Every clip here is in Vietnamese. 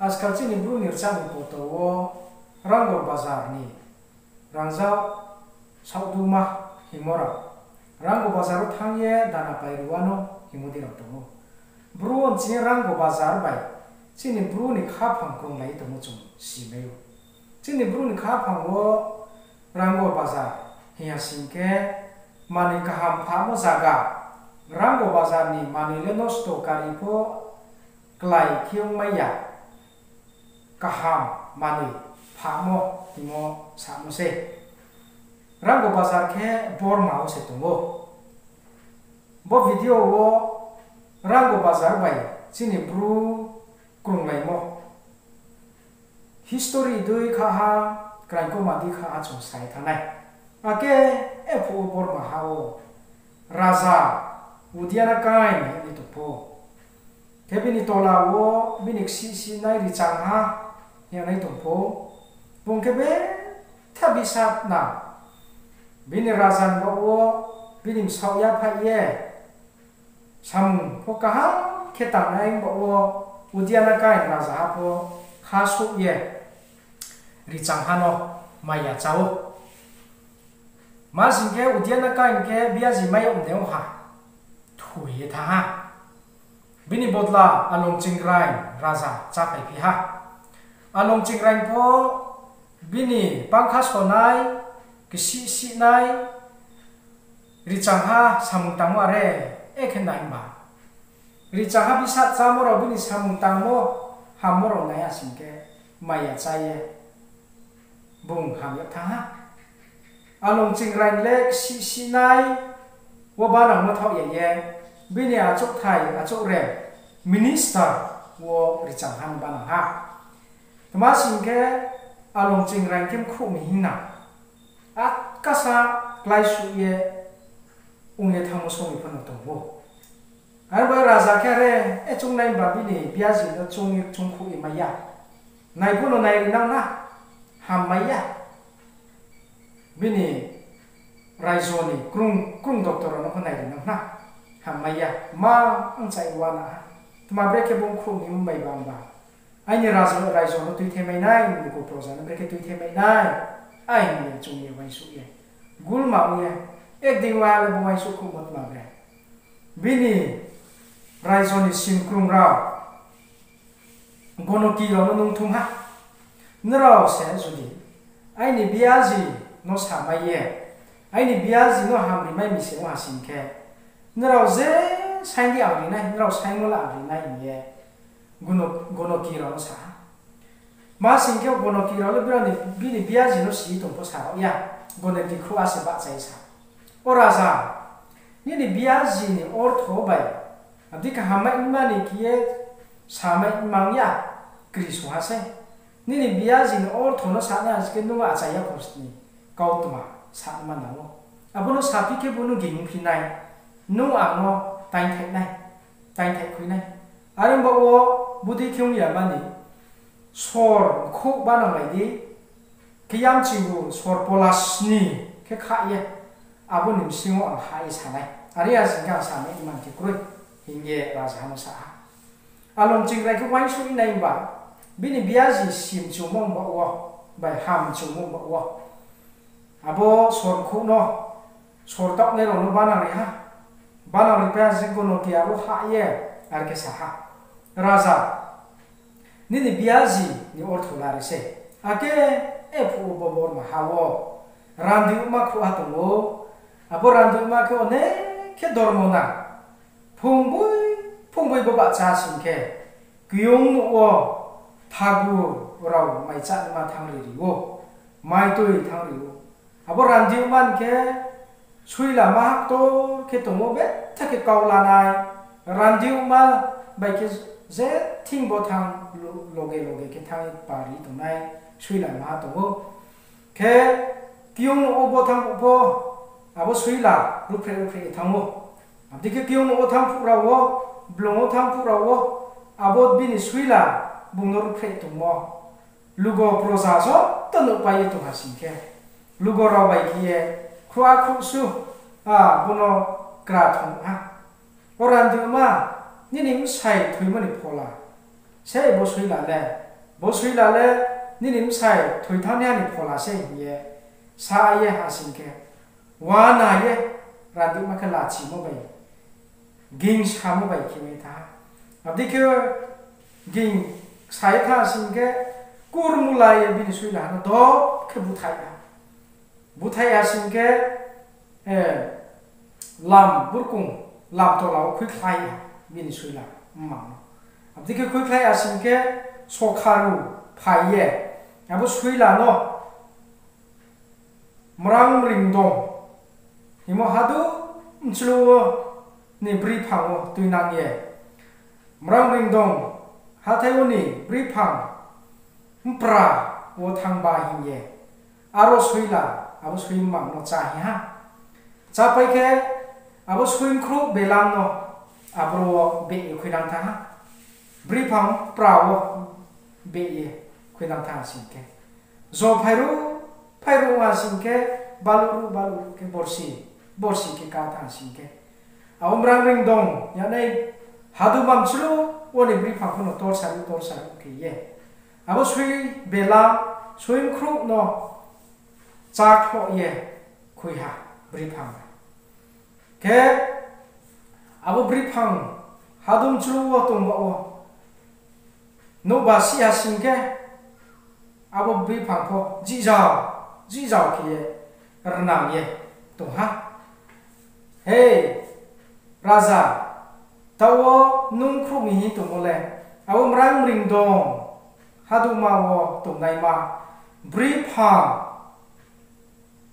आजकल चीनी ब्रू निर्चा में पोतो वो रंगो बाजार ni rangzao sauduma himora rango bazar thangye dana pai ruano himudi rak tongo bru on chini rango bazar bai chini bru ni kha phang krong lai tongo chung si meyo chini bru ni kha phang wo rango bazar hiya singke mani kaham, mani le nosto phamo, timo samo se rango bazar ke bor mao se tungo bo video wo rango bazar bai, chini bru krung lai mo. History dui kha ha krai ko ma di kha a chung sai thanai ake e phu bor ma hao. Raza, udiana kai ni to po kebini tola wo binik si si nai ri chang ha ya nai to po bung kebe thabisat na. Bini razan bo wo binim sau ya pha ye sam ko ka ha kheta nai bo wo udiana kai na ha po kha su ye ri chang ha no maya chao ma sin ke udiana kai ke bia ji mai om deu ha thu ye tha ha bini bodla along chingrai raza cha pai phi ha อาลงจิงแรงพอบินีปังคัสคนายกิสิสินายริจังฮาสามุตังมาเรเอกนันมาริจังฮาพิสัตจามรบินีสามุตังโมหามรนายสิงเกมายาใจบุงหามยักท้าอาลงจิงแรงเล็กสิสินายว่าบ้านเรางม่เท้อเย่เย่บินีอาจุกไทยอาจุกเรมินิสเตอร์ว่าริจังฮาบ้านเราฮะ mà xin cái à along ching rang kem khu mi à a kasa lại sự ye ung ye tham so mi phan to bo ar ba raja kya re ra chung này ba bi ni bia ji no chung ye chung khu e i ma ya. Nai bu này nai này nang na hàm mày ya. Bi ni rai zo ni krung krung doctor no khon nai ri na, ham ma ya. Ma ang chai wa na. Tama bre ke bong khu mi mai ba ba ai ni raja rai zo no tu the mai nai ni ko pro sa na bre ke tùy the mai nai ai ni chung ye wai su ye gul ma nghe, ye ek ding wa le bo wai su một mat ma bre bi ni rai zo ni sim krung ra gono ki ro no nung thum ha rau sẽ rồi di ai ni bia gì nó sa mai ye ai ni bia gì nó ham ri mai mi se wa sin ke nro ze sai di a này nai nro sai mo la ri nai này ye guno guno kiro sa. Ma sing kyo guno kiro le bra ni bi ni bia ji no si tong po sa. Ya guno ki khu ase ba sai sa. Ora sa ni ni bia ji ni or tho bai. Abdi ka hama imma ni kiye sama imang ya krisu hase ni ni bia ji ni or tho no sa na ke no wa sa ya ko ni. Kau tuma sa ma na wo. Abono sa pi ke bono gi mu phi nai. No a ngo tai thai nai tai thai khu nai. Arim ba wo budi kyung ya ba sor khu ba na mai di kiyam chi sor polas ni ke kha ye abu nim singo ang hai sanai ari a sing ka sa me iman ki krui hinge ra sa no sa along ching rai ko wai su nai ba bini biaji sim chu mong ba wa bai ham chu mong ba wa abo sor khu no sor tak ne ro no ba na ri ha ba na ri pa sing ko no ki abu ha ye ar ke sa ha raza nini biazi ni ortholare se ake efu bobor ma hawo randi uma khu hatungo abo randi uma ke one ke dormona phungbui phungbui boba cha sinke gyong no o thagu rau mai cha ma thangri riwo mai toi thangri wo abo randi uma ke sui la ma to ke tomo be ta ke kaulana randi uma bai ke 디우만 게 수일라 마학도 게 동호베 타게 까울라나이 란디우만 바이케 제 팅보탕 로게 로게 게 탕이 파리 동나이 수일라 마하도 게 기용어 오보탕 오보 아보 수일라 루프레 루프레 탕모 abdike kiyo no otham pura wo blong otham pura wo abot bini suila bungnor phe tumo lugo prosa so tanu pai tu hasinke lugo ra bai kiye khwa khu su a buno kra thong ha oran du ma ni nim sai thui mani phola sai bo suila le bố suy là le, ni nim sai thui thang nha ni phola se ye sa ye ha sin ke wa na ye ra di ma khala chi mo bai ging sa mo bai ki me tha abdi ke ging sai tha sin ke kur mula ye bin suy là nó do ke bu thai ya bu thai ya sin ke làm bur cùng làm to lao khui khai suy là mang abdi ke khui khai ya sin ke so kharu phai ye abu sui la no mrang ring dong imo hadu mchlu ni bri phang tu nang ye mrang ring dong ha thai ni bri phang mpra wo thang ba hin ye aro sui la abu sui mang no cha hi ha cha pai ke abu sui khru belam no abro be khui dang tha bri pang prao be khui dang tha sin ke zo peru phairu wa sin ke baluru baluru ke borsi borsi ke ka tha sin ke aumrang ring dong ya nei hadu bam chulu woni bri pang no tor sa tor sa ke ye abo sui bela sui kru no cha kho ye kuiha bri pang ke abo bri phang hadum chulu wa tung ba o no ba si ha sing ke abo bi phang pho ji jao ji jao ki ye rnam ye to ha. Hey, raza tawo nung khru mi hi to mole abo mrang ring dong hadu ma wo to nai ma bri phang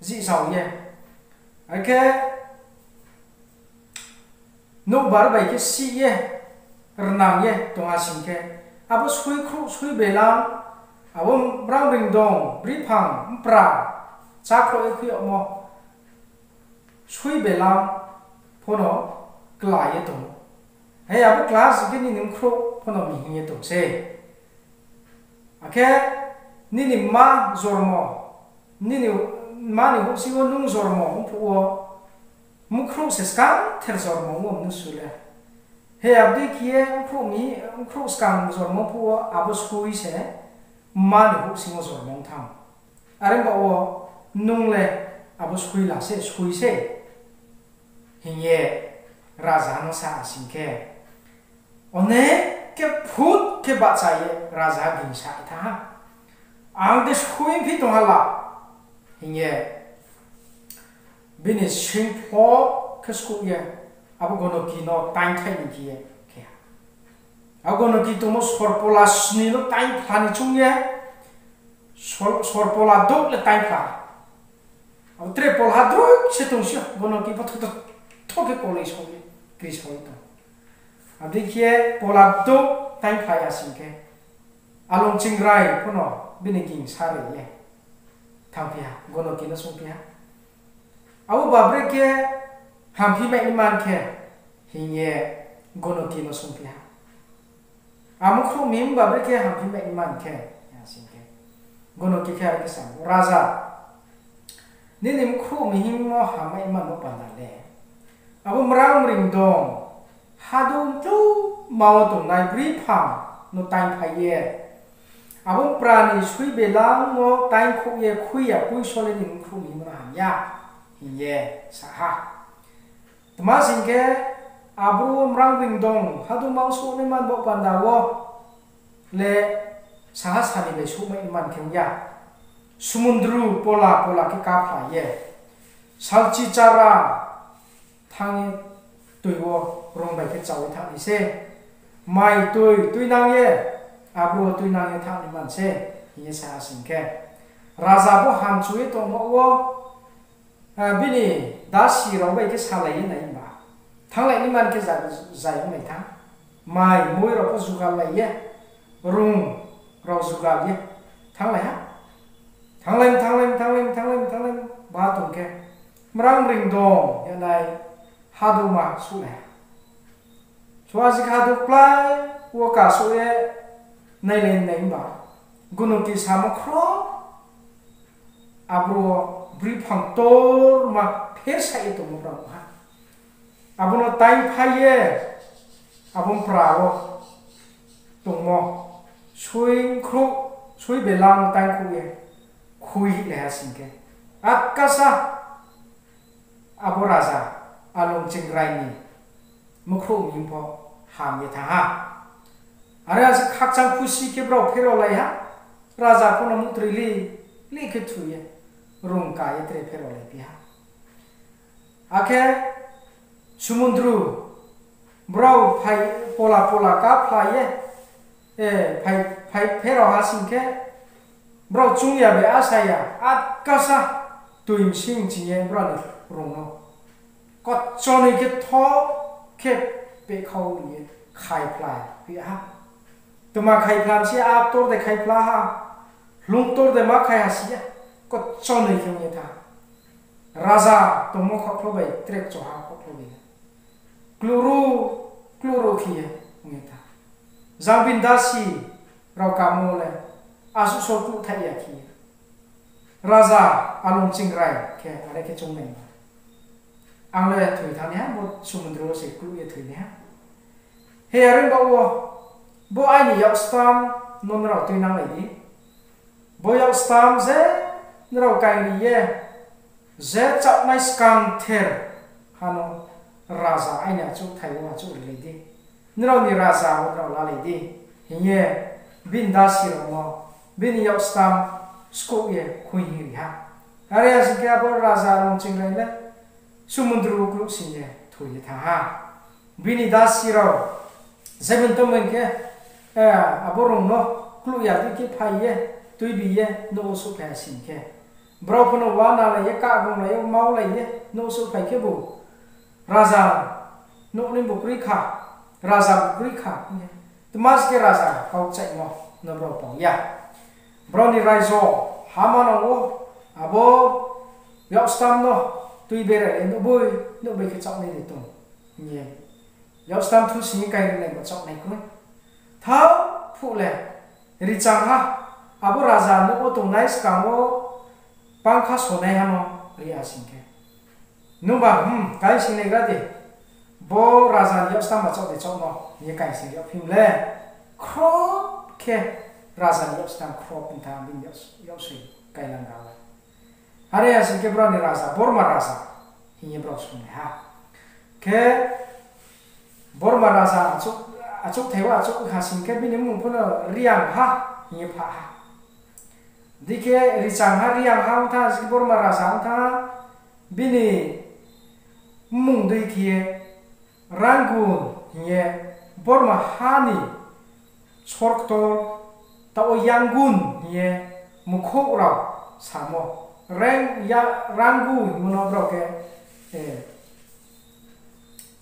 ji jao ye. Okay no bar bai ke si ye rnam ye to ha sin ke abo sui khru sui belang awam brang ring dong bri phang pra cha kho e khui mo shui belam phono kla ye to hey abu class ke ni nim khro phono mi ye to se ake ni ni ma zormo ni ni ma ni ho si wo nung zormo mu pu wo mukhruskan terzormo mo musule he abdi kiye krumi mukhruskan zormo puo abuskui se man hu singo zormo tham are ba wo nungle abuskui la se skui se hinye rajano sa sinke one ke phut ke bachaye raja ginsa tha ang des khuin phi to hala hinye bini shin pho ke sku ye gono ki no tain thai ki ye ki tomo sorpola sni no phani le time pha. Au tre pol ha do se tong sio gono ki to ke ye. Kris pola pha ya ke. Along chingrai kono bini king sare ye. Thang ki pia abu babre ke, ham hi me iman ke hinye gono ki no sung pia. Amu khru mim babre ke, ham hi me iman ke, ya sin ke. Gono ke kha ke sam raza, ni nim khru mi him mo ham me iman mo pan na le. Abu mrang ring dong hadu tu mau tu nai bri pham no tai phai ye. Abu prani sui be lang mo tai khu ye khu ya pui so le nim khru mi ma ya ye, saha. Tama singke abu mrang wing dong hadu mang su ni man bo panda wo le, saha sani le su mai man khen ya. Sumundru pola pola ki ka pha ye. Salchi chara thang tui wo, rong bai ke chawi tha ni se. Mai tui tui nang ye, abu tui nang ye tha ni man se. Ye saha singke. Raza bo ham chui tong mo wo bini da si rong bai ke sa lai nai ma thang lại ni man ke za zai mai thang mai moi ro ko zugal lai ye rung ro zugal ye thang lại ha thang lên thang lên thang lên thang lên thang lên ba tuần ke mrang ring dong ya nai hadu ma su ne chua ha hadu plai wo ka su ye nai len nai ba gunung ki sama kro abro 아, 불판 또막 폐사에도 뭐라고 하. 어, 아, 아버노 타이파이에 아본 프라고 동모 수행크로 수이 벨랑 땅국에 구이내하신게. 아까사 아보라자 알롱징라이니 무크로 민포 하미타하. 아래아서 각장 부시케브라 페로라야 라자 포노 무트리리 리크투예 room का इतने फिर आखे सुमुद्रु ब्रव फाइ पोला पोला का फ्लाई ए phi phi फेर सिंखे ब्रव चुया बे आसाया आकाशा तुम सिंह चिंगे ब्रा रूम कच्चो के थो खे पे खाऊ खाइफ्ला हा तुम्हारा खाइफ्ला से आप तोर दे खाइफ्ला हा लुम तोर दे मा खाया सिया เขาเนี่ยไข่ปลาพี่ฮะตัวมาไข่ปลาเสียอาตัวเด็กไข่ปลาฮะลุงตัวเด็กมาไข่ฮะเสียก็จนอีกอย่างนี้ท่าราชาตัวมุขครบไปเตร็กจ่อหาครบไปกลูรูกลูรูขี้เนี่ยท่าจางบินดาสีเ รากำมูเลยอาสุโซกุทายาขี้ราชาอารมณ์จริงไรแค่อะไรแค่จงเน่ง ang le thui tha nya bo sumundro se klu ye thui nya he arin ba wo bo ai ni yak stam non ra tui nang lai di bo yak stam ze nra kai ni ye ze chap mai skam ther hano raza ai nya chu thai wa chu le di nra ni raza wo ra la le di ye bin da si ro mo bin yak stam sko ye khui hi ha are as ke bo raza rom ching lai le sumundru group sinye thuye tha ha bini dasiro seven to men ke aborong no klu ya ti ke phai ye tui bi ye no su pha sin ke bro phono wa này la ye ka này la ye mau la ye no su phai ke bu raja bục ni khả kri kha raja bu kri kha tumas ke raja kau chai mo no bro pong ya bro ni raizo hamano wo abo yok stam nó, tuy bề này nó bôi nó bê cái trọng này để tùng nhé. Giáo stam thu sinh cái này một trọng này cũng tháo, phụ lệ ri chang ha. À Abu raja, nó ô tụng nice 빵카 손해하노 리하신 게. 누가 음 간신 내가디. 보 라자 옆사 맞춰대 저노. 니 간신 옆 힘래 그렇게 라자 옆사 크롭 다 민여스 여수 가이란가 하래야신 게 브라니 라자 보르마 라자. 이니 브럭스네 하게 보르마 라자 아쪽 아쪽 대화 아쪽 하신 게 비니 문포는 리앙 하. 이니 파 dike richang ha riang ha tha si borma rasa tha bini mung dui kie rangun hinya borma hani sorktor tao yangun hinya mukhok ra samo reng ya rangu muno bro ke eh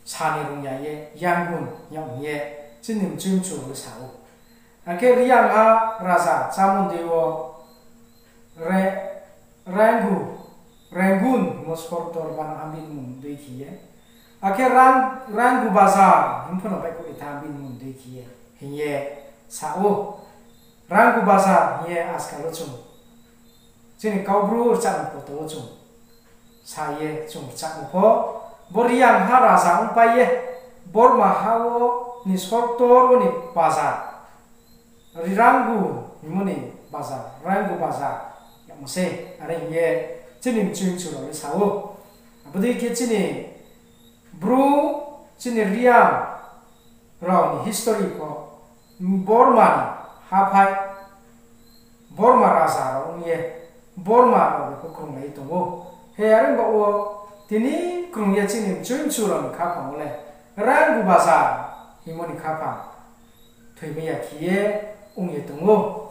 sani rung ya ye yangun nyong ye chinim chim chu lu sao ake riang ha raza chamun dewo Re, Rangu, Rangun moskor torban amin mun dekiye. Ya. Ake ran Rangu bazar, impun apa ikut itamin mun ya. hiye Hinye sao, Rangu bazar hinye askalo cung. Sini kau bro cang foto cung. Saya cung cang upo, boriang hara sang upaye, bor mahawo ni sortor ni bazar. Rirangu, imuni bazar, Rangu bazar. Ya mose are ye chini chung chu ro sa wo abudi ke chini bru chini riang ro ni history ko borma ha phai borma raza ro ye borma ba ko krung nei to wo he arin ba wo tini krung ya chini chun churam kha pa le ran gu ba sa himoni kha pa thoi bây giờ kiye ung ye to wo